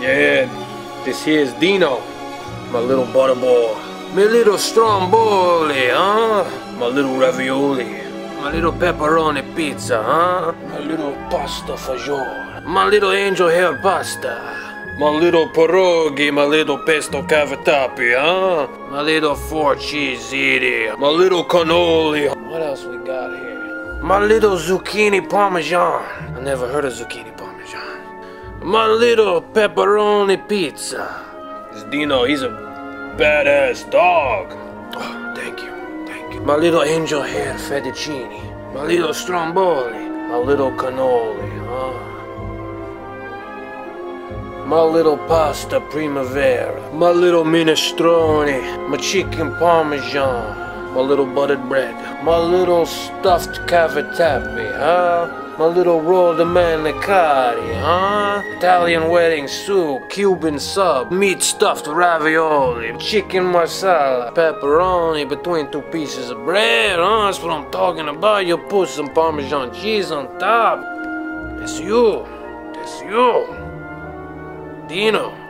Yeah, this here's Dino, my little butterball. My little stromboli, huh? My little ravioli. My little pepperoni pizza, huh? My little pasta fagioli. My little angel hair pasta. My little pierogi, my little pesto cavatappi, huh? My little four cheese ziti. My little cannoli. What else we got here? My little zucchini parmesan. I never heard of zucchini parmesan. My little pepperoni pizza. This Dino, he's a badass dog. Oh, thank you, thank you. My little angel hair fettuccine. My little stromboli. My little cannoli, huh? My little pasta primavera. My little minestrone. My chicken parmesan. My little buttered bread. My little stuffed cavatappi, huh? My little roll de manicotti, huh? Italian wedding soup, Cuban sub, meat stuffed ravioli, chicken marsala, pepperoni between two pieces of bread, huh? That's what I'm talking about. You put some Parmesan cheese on top. It's you. It's you. Dino.